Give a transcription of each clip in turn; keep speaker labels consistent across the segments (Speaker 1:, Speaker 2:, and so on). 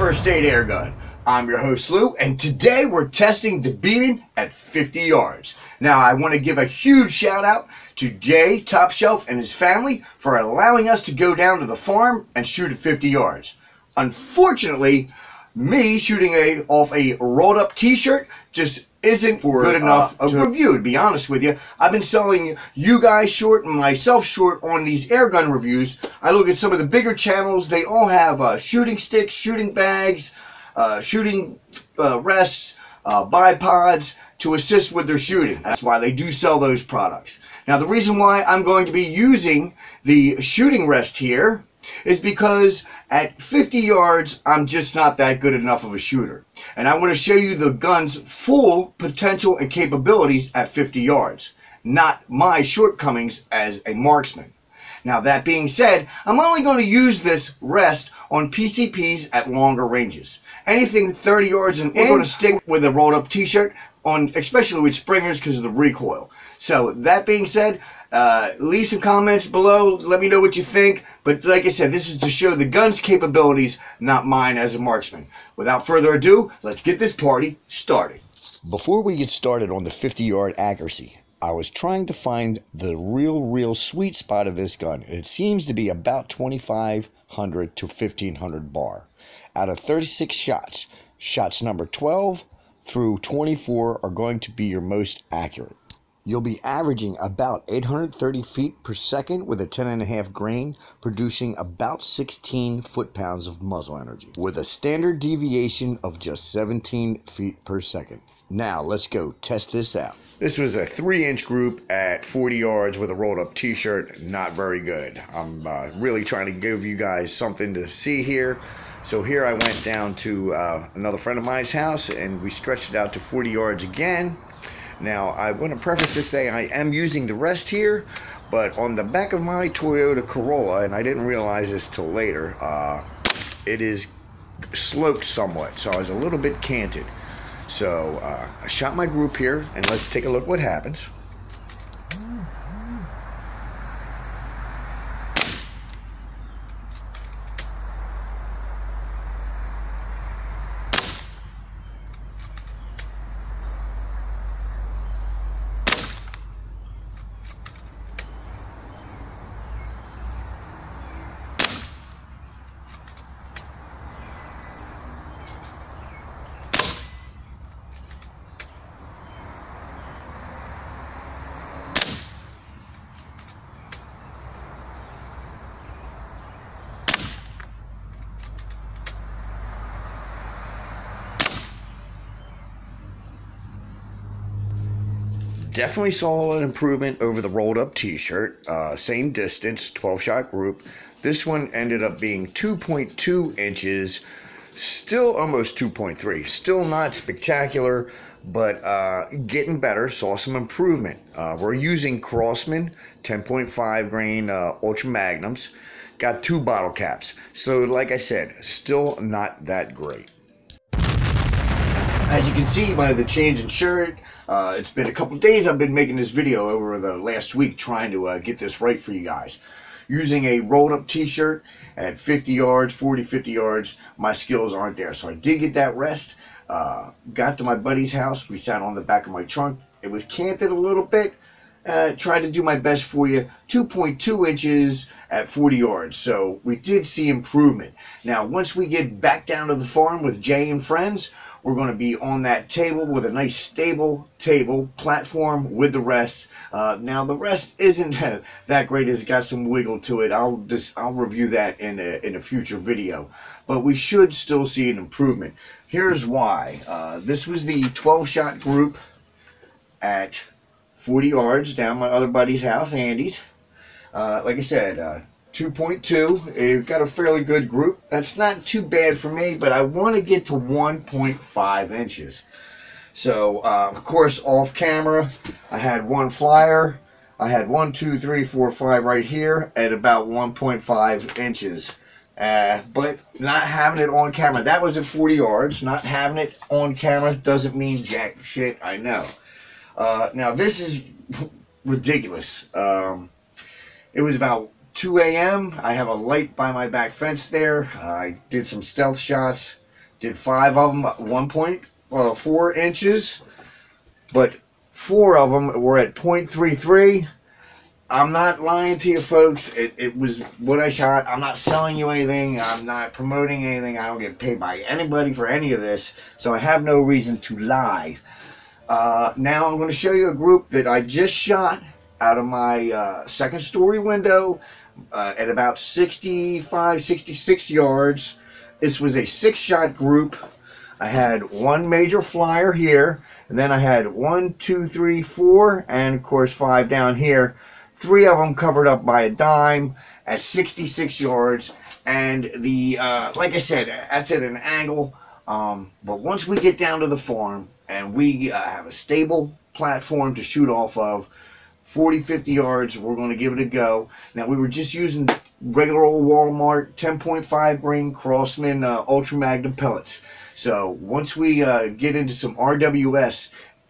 Speaker 1: First State Air Gun. I'm your host Lou, and today we're testing the Beeman at 50 yards. Now, I want to give a huge shout out to Jay Top Shelf and his family for allowing us to go down to the farm and shoot at 50 yards. Unfortunately, me shooting a off a rolled up T-shirt just isn't for good enough uh, a review. To be honest with you, I've been selling you guys short and myself short on these air gun reviews. I look at some of the bigger channels; they all have uh, shooting sticks, shooting bags, uh, shooting uh, rests, uh, bipods to assist with their shooting. That's why they do sell those products. Now, the reason why I'm going to be using the shooting rest here is because at 50 yards, I'm just not that good enough of a shooter. And I want to show you the gun's full potential and capabilities at 50 yards, not my shortcomings as a marksman. Now that being said, I'm only going to use this rest on PCPs at longer ranges. Anything 30 yards and we're going to stick with a rolled up t-shirt on, especially with springers because of the recoil. So that being said, uh, leave some comments below. Let me know what you think. But like I said, this is to show the gun's capabilities, not mine as a marksman. Without further ado, let's get this party started.
Speaker 2: Before we get started on the 50 yard accuracy, I was trying to find the real, real sweet spot of this gun. It seems to be about 2500 to 1500 bar. Out of 36 shots, shots number 12 through 24 are going to be your most accurate. You'll be averaging about 830 feet per second with a 10.5 grain, producing about 16 foot-pounds of muzzle energy, with a standard deviation of just 17 feet per second. Now, let's go test this out.
Speaker 1: This was a 3-inch group at 40 yards with a rolled-up t-shirt. Not very good. I'm uh, really trying to give you guys something to see here. So here I went down to uh, another friend of mine's house, and we stretched it out to 40 yards again now, I want to preface this saying I am using the rest here, but on the back of my Toyota Corolla, and I didn't realize this till later, uh, it is sloped somewhat, so I was a little bit canted. So uh, I shot my group here, and let's take a look what happens. Definitely saw an improvement over the rolled up t-shirt uh, same distance 12 shot group. This one ended up being 2.2 inches still almost 2.3 still not spectacular but uh, getting better saw some improvement. Uh, we're using Crosman 10.5 grain uh, ultra magnums. Got two bottle caps. So like i said still not that great as you can see by the change in shirt, uh, it's been a couple days I've been making this video over the last week trying to uh, get this right for you guys. Using a rolled up t-shirt at 50 yards, 40, 50 yards, my skills aren't there. So I did get that rest. Uh, got to my buddy's house. We sat on the back of my trunk. It was canted a little bit. Uh, tried to do my best for you. 2.2 inches at 40 yards. So we did see improvement. Now, once we get back down to the farm with Jay and friends, we're going to be on that table with a nice stable table platform with the rest. Uh, now the rest isn't that great. It's got some wiggle to it. I'll just I'll review that in a, in a future video. But we should still see an improvement. Here's why. Uh, this was the 12 shot group at 40 yards down my other buddy's house, Andy's. Uh, like I said, uh, 2.2. You've got a fairly good group. That's not too bad for me, but I want to get to 1.5 inches. So, uh, of course, off camera, I had one flyer. I had one, two, three, four, five right here at about 1.5 inches. Uh, but not having it on camera, that was at 40 yards. Not having it on camera doesn't mean jack shit, I know. Uh, now, this is ridiculous. Um, it was about 2 a.m. I have a light by my back fence there. I did some stealth shots. Did five of them at one point, uh, four inches, but four of them were at 0.33. I'm not lying to you folks. It, it was what I shot. I'm not selling you anything. I'm not promoting anything. I don't get paid by anybody for any of this. So I have no reason to lie. Uh, now I'm going to show you a group that I just shot out of my uh, second story window uh, at about 65, 66 yards. This was a six shot group. I had one major flyer here, and then I had one, two, three, four, and of course five down here. Three of them covered up by a dime at 66 yards. And the, uh, like I said, that's at an angle. Um, but once we get down to the farm and we uh, have a stable platform to shoot off of, 40, 50 yards, we're going to give it a go. Now, we were just using regular old Walmart 10.5 grain Crosman uh, Ultra Magnum pellets. So once we uh, get into some RWS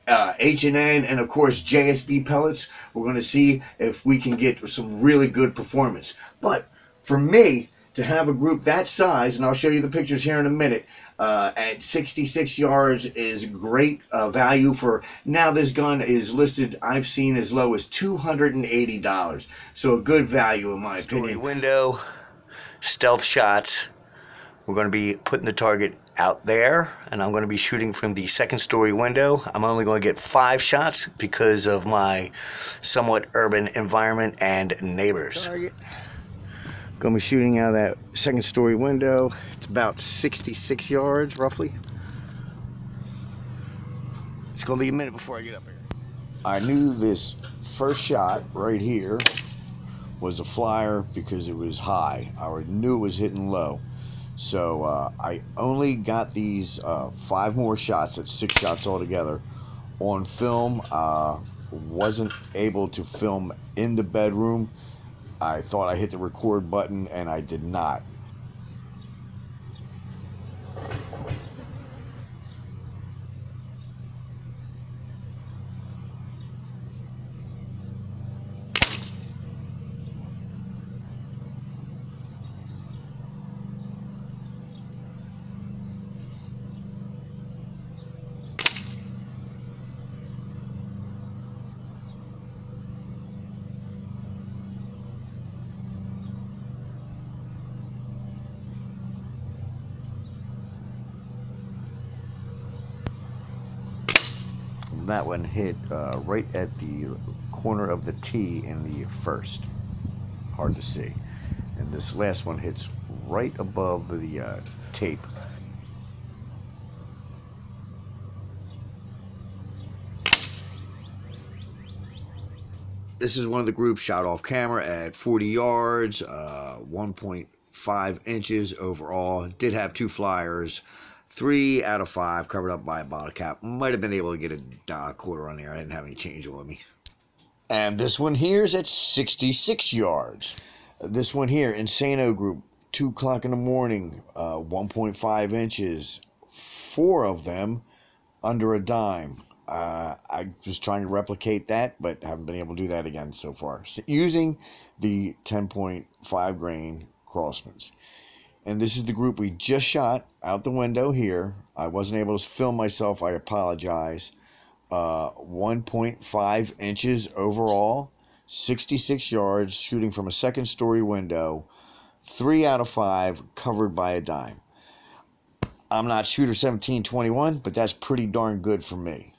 Speaker 1: uh, H&N and of course JSB pellets, we're going to see if we can get some really good performance. But for me, to have a group that size, and I'll show you the pictures here in a minute, uh, at 66 yards is great uh, value for, now this gun is listed, I've seen as low as $280. So a good value in my
Speaker 2: Story
Speaker 1: opinion.
Speaker 2: window, stealth shots. We're going to be putting the target out there, and I'm going to be shooting from the second story window. I'm only going to get five shots because of my somewhat urban environment and neighbors. Target. To be shooting out of that second story window. It's about 66 yards, roughly. It's to be a minute before I get up here. I knew this first shot right here was a flyer because it was high. I knew it was hitting low. So uh, I only got these uh, five more shots, that's six shots altogether, on film. Uh, wasn't able to film in the bedroom. I thought I hit the record button and I did not. That one hit uh, right at the corner of the T in the first. Hard to see. And this last one hits right above the uh, tape. This is one of the groups shot off camera at 40 yards, uh, 1.5 inches overall. Did have two flyers three out of five covered up by a bottle cap. Might have been able to get a uh, quarter on there. I didn't have any change with me. And this one here is at 66 yards. This one here, Insano Group, 2 o'clock in the morning, uh, 1.5 inches, four of them under a dime. Uh, I was trying to replicate that, but haven't been able to do that again so far. So using the 10.5 grain Crosmans and this is the group we just shot out the window here. I wasn't able to film myself. I apologize. Uh, 1.5 inches overall, 66 yards, shooting from a second story window, three out of five covered by a dime. I'm not shooter 1721, but that's pretty darn good for me.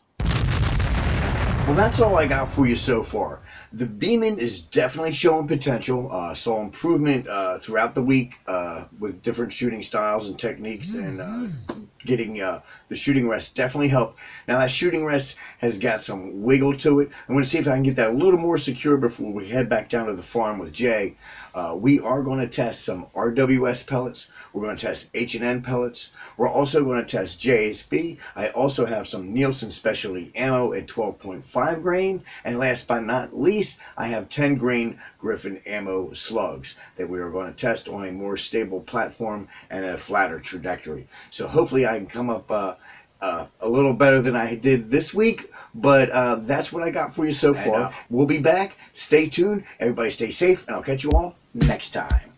Speaker 1: Well, that's all I got for you so far. The Beeman is definitely showing potential. Uh, saw improvement uh, throughout the week uh, with different shooting styles and techniques, and uh, getting uh, the shooting rest definitely helped. Now that shooting rest has got some wiggle to it. I'm going to see if I can get that a little more secure before we head back down to the farm with Jay. Uh, we are going to test some RWS pellets. We're going to test H&N pellets. We're also going to test JSB. I also have some Nielsen Specialty ammo at 12.5 grain. And last but not least, I have 10 grain Griffin ammo slugs that we are going to test on a more stable platform and a flatter trajectory. So hopefully I can come up uh, uh, a little better than I did this week, but uh, that's what I got for you so far. We'll be back. Stay tuned. Everybody stay safe, and I'll catch you all next time.